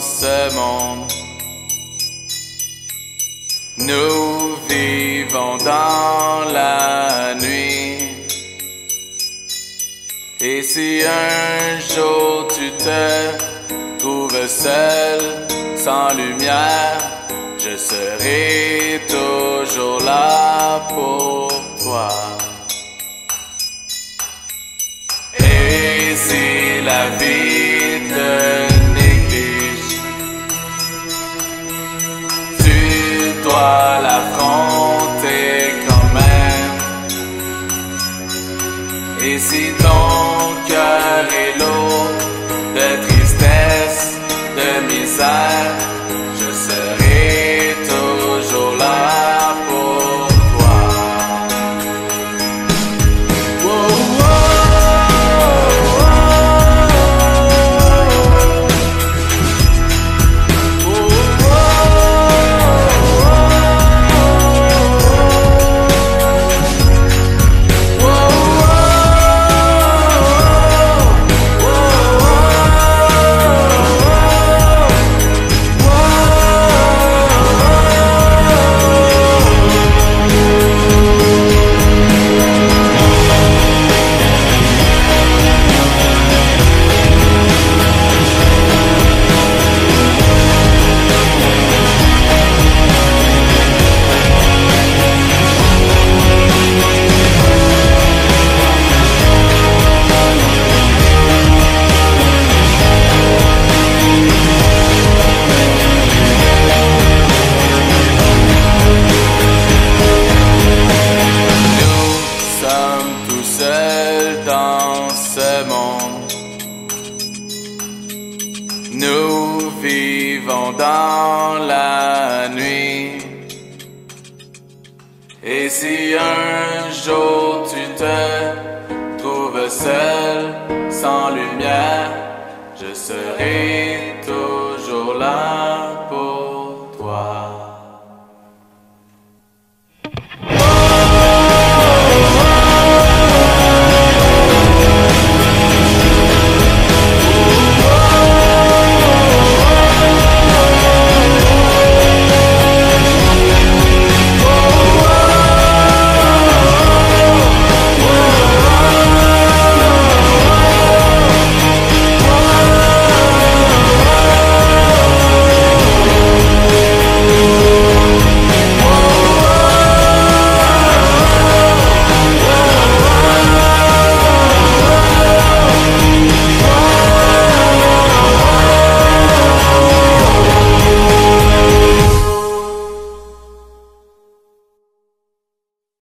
ce monde. Nous vivons dans la nuit. Et si un jour tu te trouves seul, sans lumière, je serai toujours là pour toi. Et si la vie néglige, tu dois l'affronter quand même. Et si ton dans ce monde. Nous vivons dans la nuit. Et si un jour tu te trouves seul, sans lumière, je serai toujours là